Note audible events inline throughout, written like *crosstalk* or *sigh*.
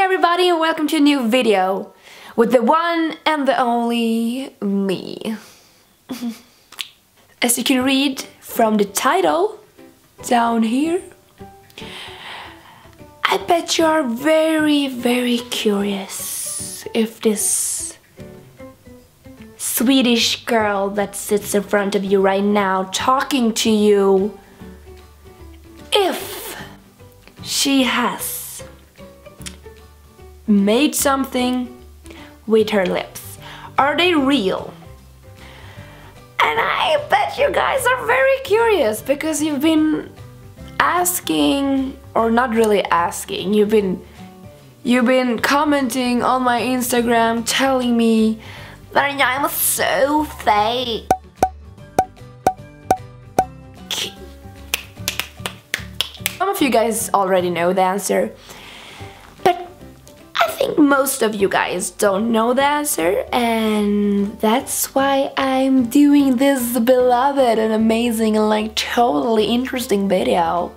everybody and welcome to a new video with the one and the only me. *laughs* As you can read from the title down here, I bet you are very, very curious if this Swedish girl that sits in front of you right now talking to you, if she has made something with her lips. Are they real? And I bet you guys are very curious because you've been asking, or not really asking, you've been you've been commenting on my Instagram telling me that I'm so fake. Some of you guys already know the answer think most of you guys don't know the answer and that's why I'm doing this beloved and amazing and like totally interesting video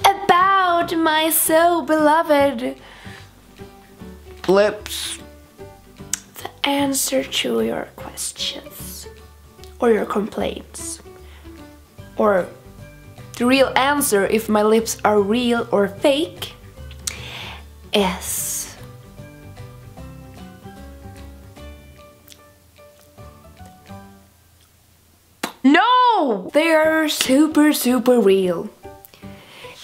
about my so beloved lips. The answer to your questions or your complaints or the real answer if my lips are real or fake is They are super, super real.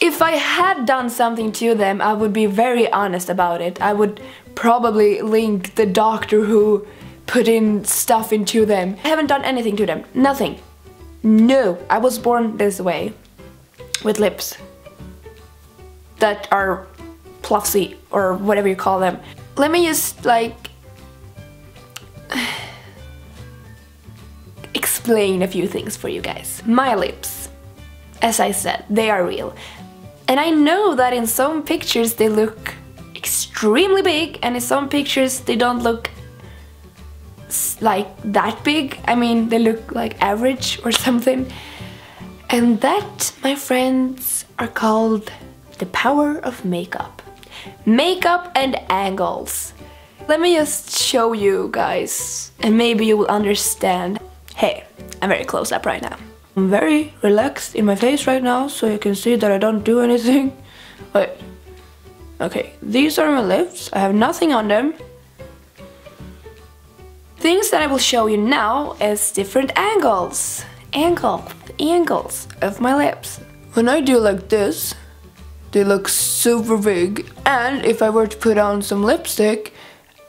If I had done something to them, I would be very honest about it. I would probably link the doctor who put in stuff into them. I haven't done anything to them. Nothing. No, I was born this way. With lips. That are pluffy or whatever you call them. Let me just like explain a few things for you guys. My lips, as I said, they are real. And I know that in some pictures they look extremely big and in some pictures they don't look like that big. I mean, they look like average or *laughs* something. And that, my friends, are called the power of makeup. Makeup and angles. Let me just show you guys and maybe you will understand. Hey, I'm very close up right now. I'm very relaxed in my face right now, so you can see that I don't do anything. *laughs* Wait. Okay, these are my lips. I have nothing on them. Things that I will show you now is different angles. Angle, angles of my lips. When I do like this, they look super big. And if I were to put on some lipstick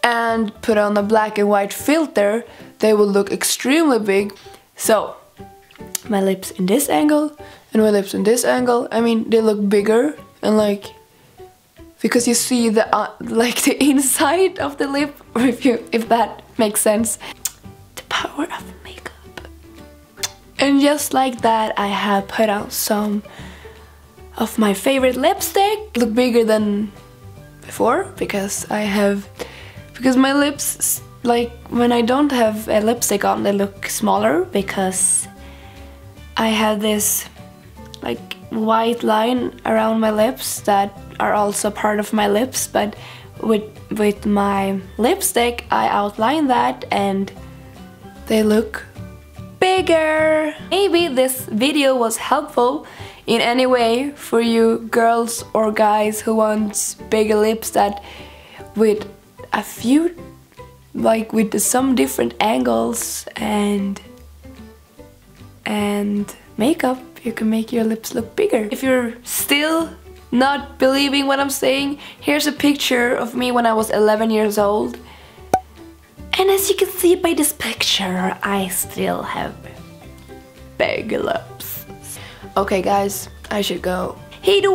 and put on a black and white filter, they will look extremely big. So, my lips in this angle and my lips in this angle, I mean, they look bigger and like, because you see the, uh, like *laughs* the inside of the lip, if you, if that makes sense. The power of makeup. And just like that, I have put on some of my favorite lipstick. Look bigger than before because I have, because my lips like when I don't have a lipstick on they look smaller because I have this like white line around my lips that are also part of my lips but with with my lipstick I outline that and they look bigger. Maybe this video was helpful in any way for you girls or guys who want bigger lips that with a few like with some different angles and and makeup you can make your lips look bigger. If you're still not believing what I'm saying, here's a picture of me when I was 11 years old. And as you can see by this picture, I still have big lips. Okay guys, I should go. Hey do!